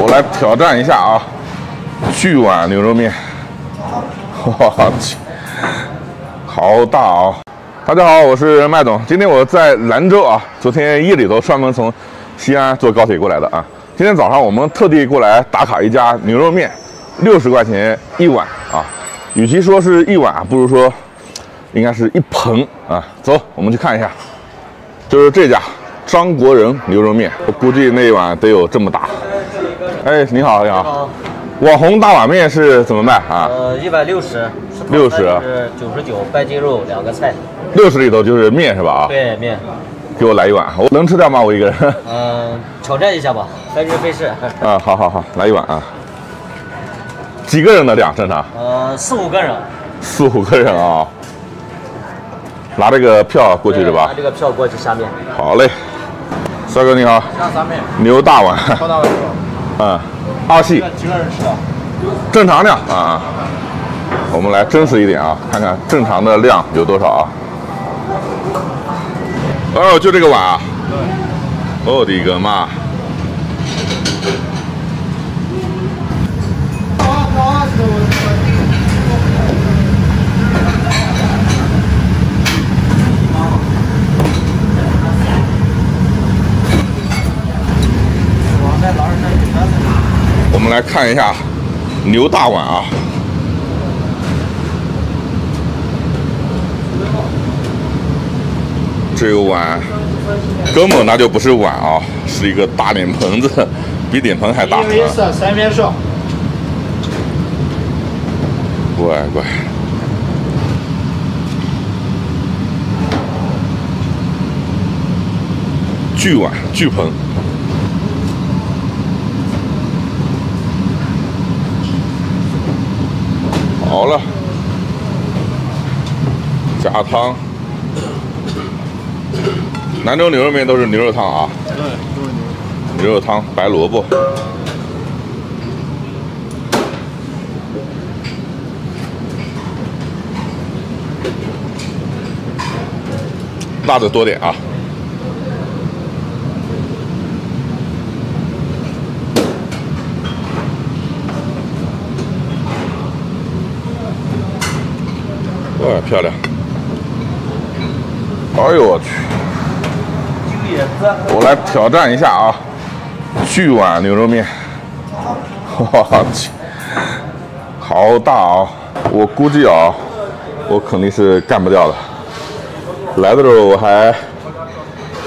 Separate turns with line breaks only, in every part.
我来挑战一下啊，巨碗牛肉面，我去，好大啊！大家好，我是麦总，今天我在兰州啊，昨天夜里头专门从西安坐高铁过来的啊，今天早上我们特地过来打卡一家牛肉面，六十块钱一碗啊，与其说是一碗，不如说应该是一盆啊。走，我们去看一下，就是这家张国仁牛肉面，我估计那一碗得有这么大。哎，你好，你好。网红大碗面是怎么卖啊？
呃，一百六十，
六十
是九十九，半斤肉两个菜，
六十里头就是面是吧？啊，
对面，
给我来一碗，我能吃掉吗？我一个人？
嗯、挑战一下吧，费时费事。
啊，好好好，来一碗啊。几个人的量正常？
呃，四五个人，
四五个人啊。拿这个票过去是吧
拿？这个票过去下面。
好嘞，帅哥你好，牛大碗，
超大碗是吧？
嗯，二系，
几个人吃的？
正常量啊。我们来真实一点啊，看看正常的量有多少啊？哦，就这个碗啊？我的个妈！我们来看一下牛大碗啊。这个碗根本那就不是碗啊，是一个大脸盆子，比脸盆还大。
一人一色，三。
乖乖。巨碗巨盆，好了，加汤。兰州牛肉面都是牛肉汤啊，
对，都是牛。
牛肉汤，白萝卜。辣的多点啊。哇，漂亮！哎呦我去！我来挑战一下啊，巨碗牛肉面，我去，好大啊！我估计啊，我肯定是干不掉的。来的时候我还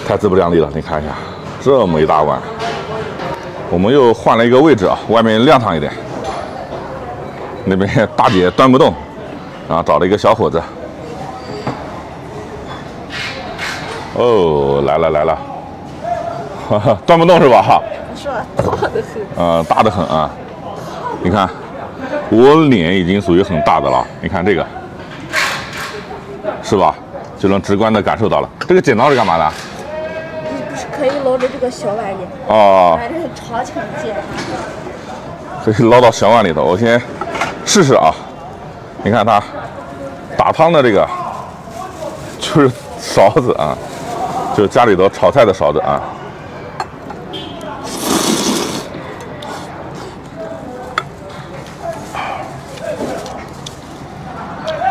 太自不量力了，你看一下，这么一大碗。我们又换了一个位置啊，外面亮堂一点。那边大姐端不动，然后找了一个小伙子。哦，来了来了，哈哈，端不动是吧？
是吧？大的很。
呃，大的很啊！你看，我脸已经属于很大的了。你看这个，是吧？就能直观的感受到了。这个剪刀是干嘛的？
你不是可以捞着这个小碗里，
哦，
反正是长枪剑。
可以捞到小碗里头。我先试试啊。你看它打汤的这个，就是勺子啊，就是家里头炒菜的勺子啊。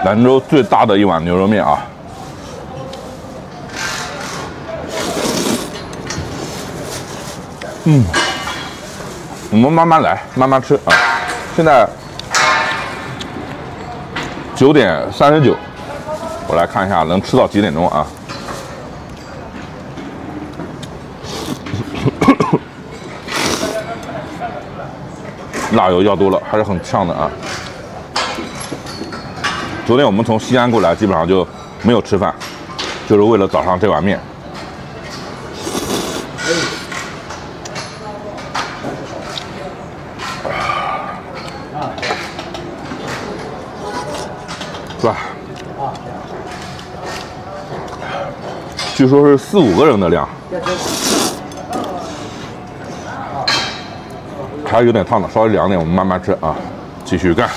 兰州最大的一碗牛肉面啊！嗯，我们慢慢来，慢慢吃啊。现在九点三十九，我来看一下能吃到几点钟啊？辣油要多了，还是很呛的啊。昨天我们从西安过来，基本上就没有吃饭，就是为了早上这碗面。是吧？据说是四五个人的量，还有点烫的，稍微凉点，我们慢慢吃啊，继续干。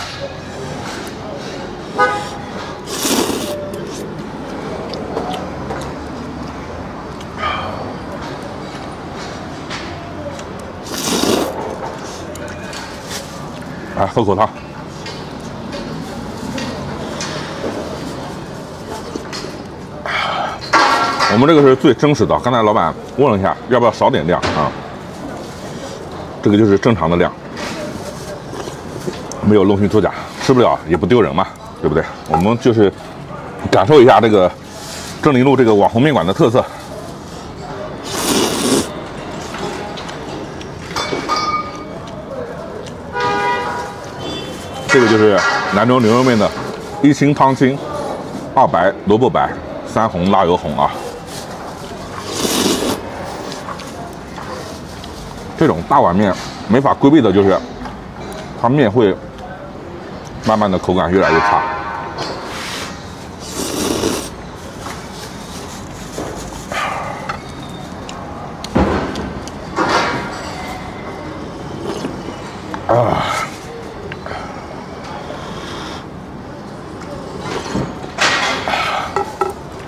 来喝口汤。我们这个是最真实的。刚才老板问了一下，要不要少点量啊？这个就是正常的量，没有弄虚作假，吃不了也不丢人嘛，对不对？我们就是感受一下这个正宁路这个网红面馆的特色。这个就是兰州牛肉面的一清汤清，二白萝卜白，三红辣油红啊。这种大碗面没法规避的就是，它面会慢慢的口感越来越差。啊，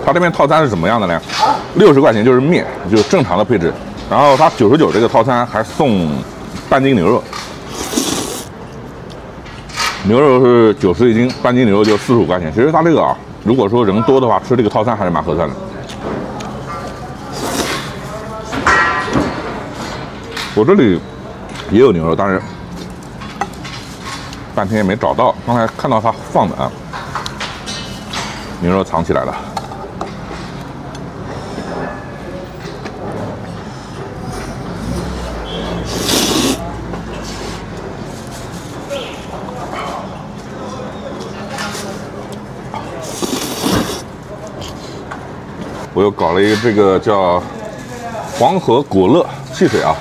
它这边套餐是怎么样的呢？六十块钱就是面，就是正常的配置。然后它九十九这个套餐还送半斤牛肉，牛肉是九十一斤，半斤牛肉就四十五块钱。其实它这个啊，如果说人多的话，吃这个套餐还是蛮合算的。我这里也有牛肉，但是半天也没找到。刚才看到他放的啊，牛肉藏起来了。我又搞了一个这个叫黄河果乐汽水啊，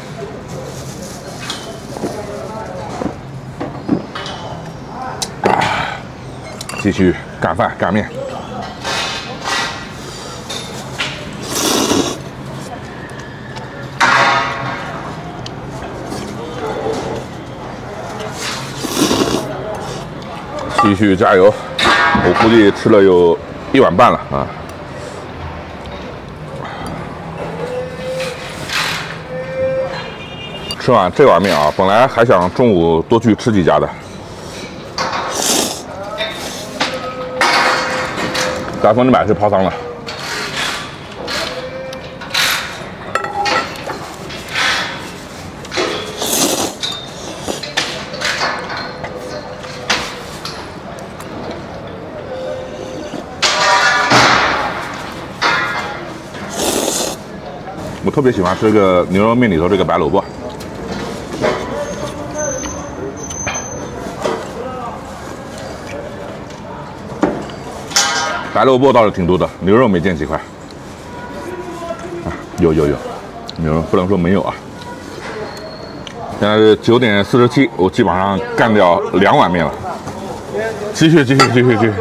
继续干饭干面。继续加油，我估计吃了有一碗半了啊。吃完这碗面啊，本来还想中午多去吃几家的，百分之百是泡汤了。我特别喜欢吃这个牛肉面里头这个白萝卜。白萝卜倒是挺多的，牛肉没见几块。啊，有有有，牛肉不能说没有啊。现在是九点四十七，我基本上干掉两碗面了。继续继续继续继续。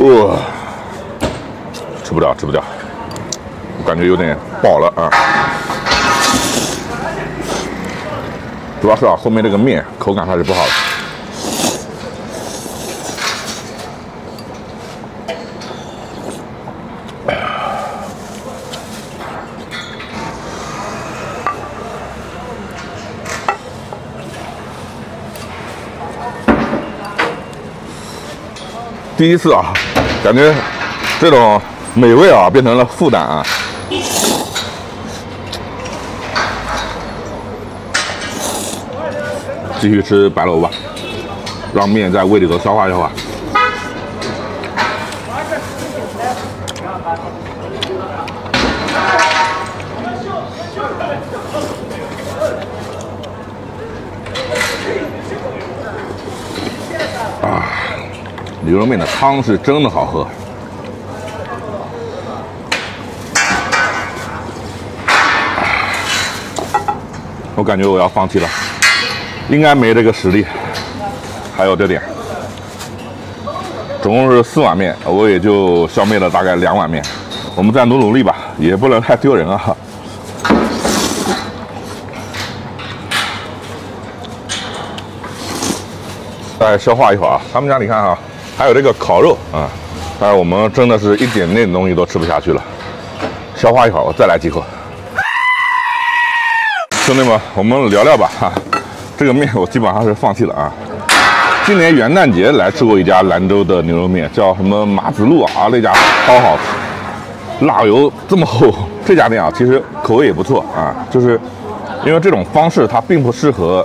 哇，吃不掉吃不掉，我感觉有点饱了啊。主要是啊，后面这个面口感还是不好的。第一次啊，感觉这种美味啊变成了负担啊。继续吃白萝卜，让面在胃里头消化消化。牛肉面的汤是真的好喝，我感觉我要放弃了，应该没这个实力。还有这点，总共是四碗面，我也就消灭了大概两碗面。我们再努努力吧，也不能太丢人啊。再消化一会儿啊，他们家你看啊。还有这个烤肉啊，但是我们真的是一点那东西都吃不下去了，消化一会儿，我再来几口。兄弟们，我们聊聊吧哈。这个面我基本上是放弃了啊。今年元旦节来吃过一家兰州的牛肉面，叫什么马子路啊，那家超好吃，辣油这么厚。这家店啊，其实口味也不错啊，就是因为这种方式它并不适合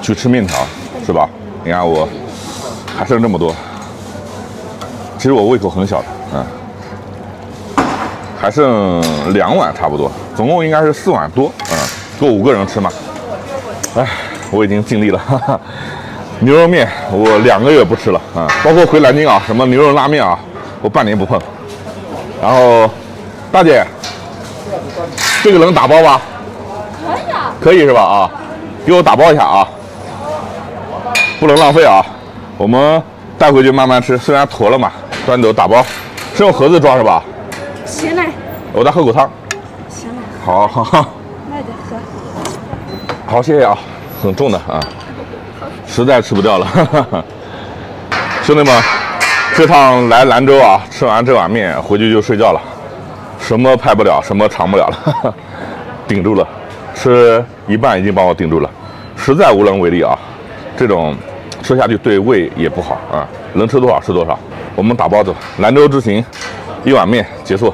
去吃面条，是吧？你看我还剩这么多，其实我胃口很小的，嗯。还剩两碗差不多，总共应该是四碗多，嗯，够五个人吃嘛。哎，我已经尽力了，哈哈。牛肉面我两个月不吃了啊，包括回南京啊，什么牛肉拉面啊，我半年不碰。然后，大姐，这个能打包吧？
可以啊。
可以是吧？啊，给我打包一下啊，不能浪费啊。我们带回去慢慢吃，虽然坨了嘛，端走打包，是用盒子装是吧？
行嘞，
我再喝口汤。
行嘞，
好好好，
慢点喝。
好，谢谢啊，很重的啊，实在吃不掉了。兄弟们，这趟来兰州啊，吃完这碗面回去就睡觉了，什么拍不了，什么尝不了了，顶住了，吃一半已经把我顶住了，实在无能为力啊。这种吃下去对胃也不好啊，能吃多少吃多少。我们打包走，兰州之行，一碗面结束。